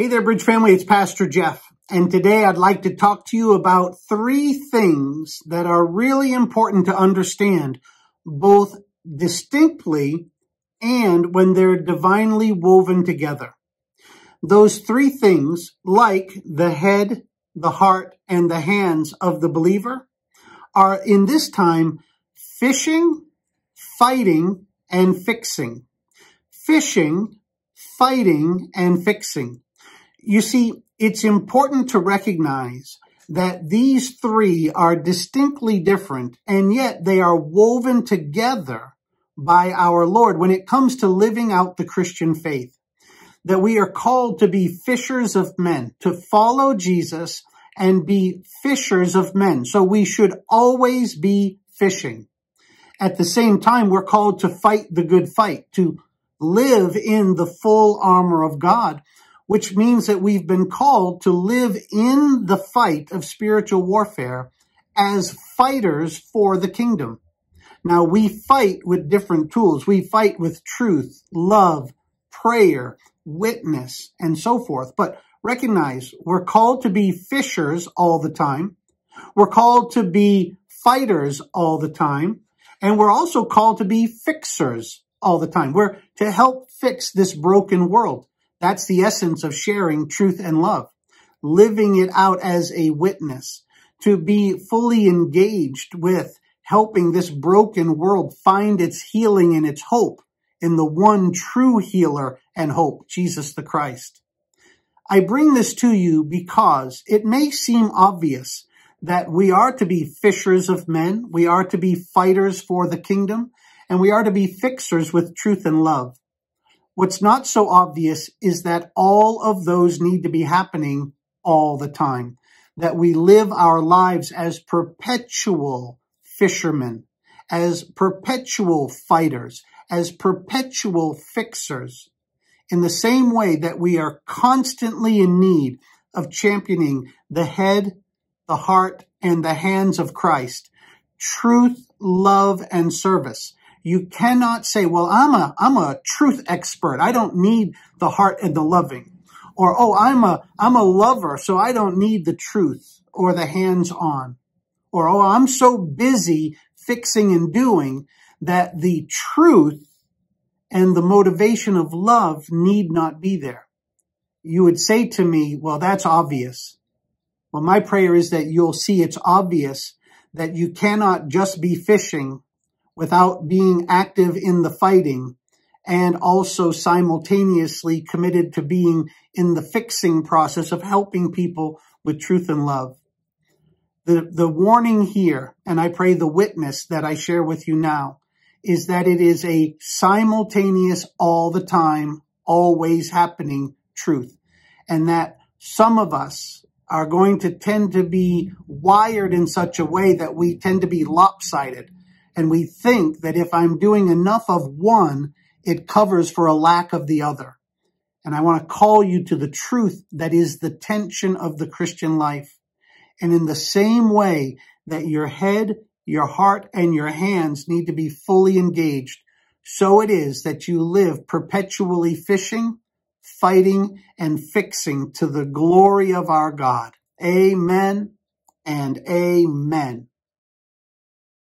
Hey there, Bridge family. It's Pastor Jeff. And today I'd like to talk to you about three things that are really important to understand, both distinctly and when they're divinely woven together. Those three things, like the head, the heart, and the hands of the believer, are in this time fishing, fighting, and fixing. Fishing, fighting, and fixing. You see, it's important to recognize that these three are distinctly different, and yet they are woven together by our Lord when it comes to living out the Christian faith. That we are called to be fishers of men, to follow Jesus and be fishers of men. So we should always be fishing. At the same time, we're called to fight the good fight, to live in the full armor of God which means that we've been called to live in the fight of spiritual warfare as fighters for the kingdom. Now we fight with different tools. We fight with truth, love, prayer, witness, and so forth. But recognize we're called to be fishers all the time. We're called to be fighters all the time. And we're also called to be fixers all the time. We're to help fix this broken world. That's the essence of sharing truth and love, living it out as a witness, to be fully engaged with helping this broken world find its healing and its hope in the one true healer and hope, Jesus the Christ. I bring this to you because it may seem obvious that we are to be fishers of men, we are to be fighters for the kingdom, and we are to be fixers with truth and love. What's not so obvious is that all of those need to be happening all the time. That we live our lives as perpetual fishermen, as perpetual fighters, as perpetual fixers. In the same way that we are constantly in need of championing the head, the heart, and the hands of Christ, truth, love, and service you cannot say, well, I'm a, I'm a truth expert. I don't need the heart and the loving. Or, oh, I'm a, I'm a lover, so I don't need the truth or the hands on. Or, oh, I'm so busy fixing and doing that the truth and the motivation of love need not be there. You would say to me, well, that's obvious. Well, my prayer is that you'll see it's obvious that you cannot just be fishing without being active in the fighting and also simultaneously committed to being in the fixing process of helping people with truth and love. The, the warning here, and I pray the witness that I share with you now, is that it is a simultaneous, all the time, always happening truth. And that some of us are going to tend to be wired in such a way that we tend to be lopsided and we think that if I'm doing enough of one, it covers for a lack of the other. And I want to call you to the truth that is the tension of the Christian life. And in the same way that your head, your heart, and your hands need to be fully engaged, so it is that you live perpetually fishing, fighting, and fixing to the glory of our God. Amen and amen.